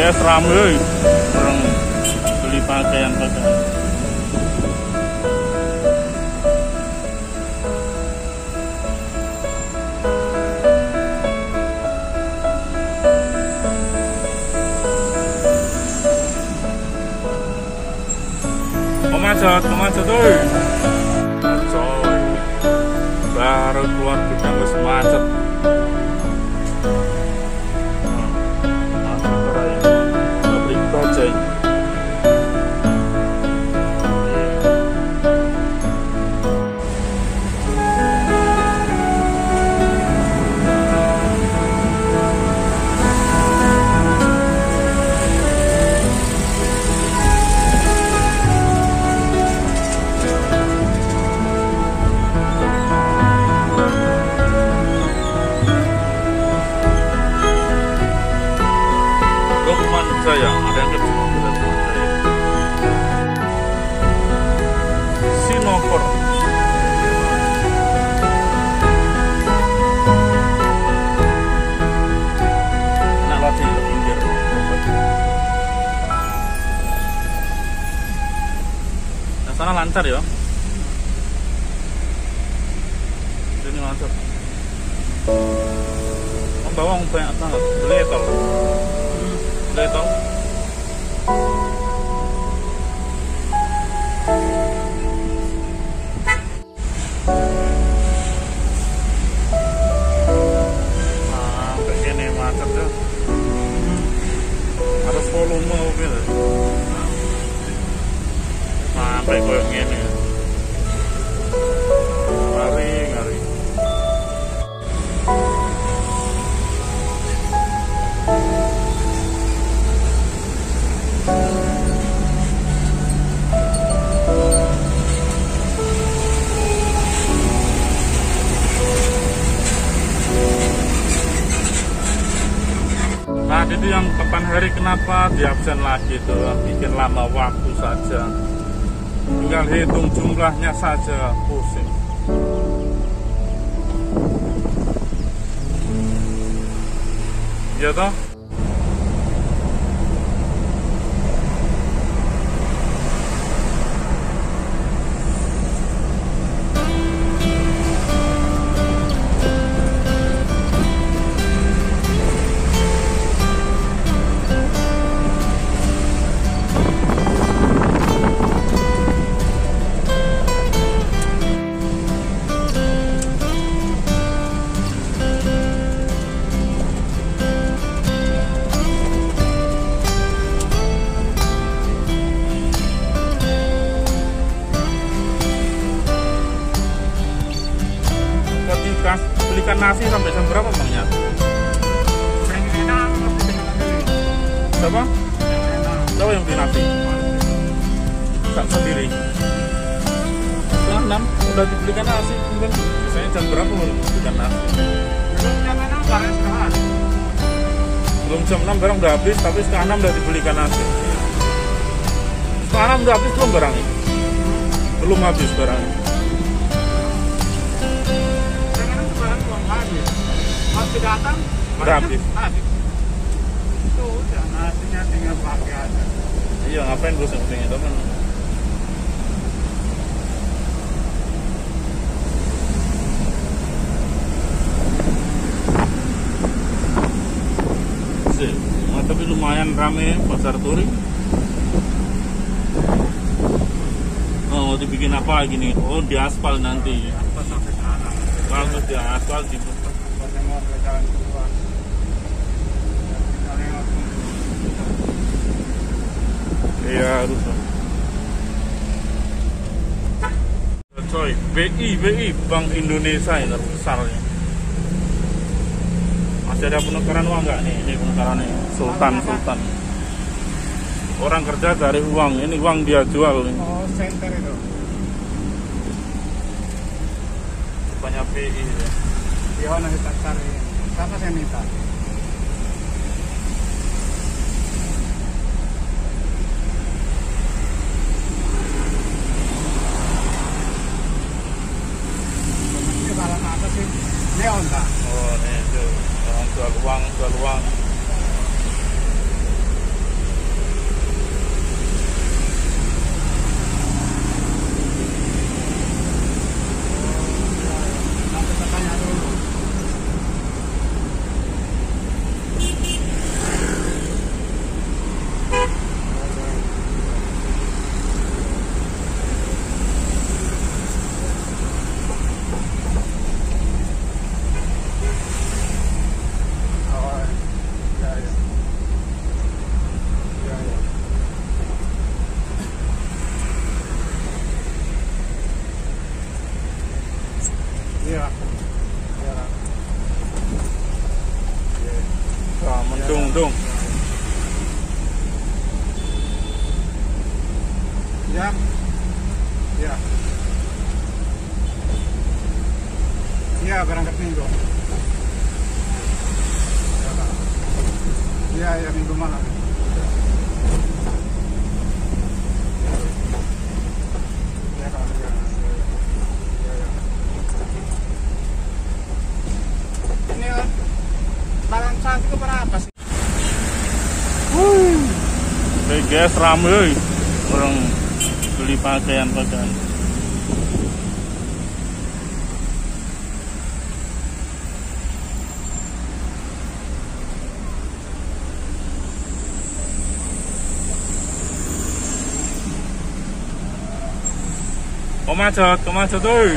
Guys, rame orang beli pakaian pakaian. Pemacet, pemacet, oi. Sana lancar ya. Ini lancar. Oh, bawang banyak banget. Beli tol. Beli tol. Nah itu yang kapan hari kenapa di absen lagi itu bikin lama waktu saja. Tinggal hitung jumlahnya saja pusing. Ya toh berapa bangnya siapa siapa yang beli nasi? Tak sendiri. Setengah enam udah dibelikan nasi kemudian biasanya jam berapa baru dibelikan nasi? Belum jam 6 barang udah habis tapi setengah enam udah dibelikan nasi. Setengah enam udah habis belum barangnya belum habis barangnya Masih datang, habis. habis. Itu udah nasinya tinggal pakai aja. iya ngapain gue penting itu kan nah, tapi lumayan rame pasar turi. Oh, dibikin apa lagi nih? Oh, di aspal nanti. Pas sampai sana. Bagus di aspal di jalan keluar. Iya harus. Coy, BI, BI, Bank Indonesia ini besarnya. Masih ada penukaran uang nggak nih? Ini penukarannya Sultan, Sultan. Orang kerja dari uang, ini uang dia jual nih. Oh, center itu. Banyak BI. Ya. Di mana kita cari? Siapa saya minta? Ini barang apa sih? Neon tak? Oh, nih tuh orang jual uang, jual uang. Ya. Ya. Iya berangkat minggu. Ya. Iya ya minggu malam. Ya, Pak. Ya, ya, ya. Ini barang cantik berapa sih? Oke guys, euy. Orang beli pakaian-pakaian. Tụi mày 对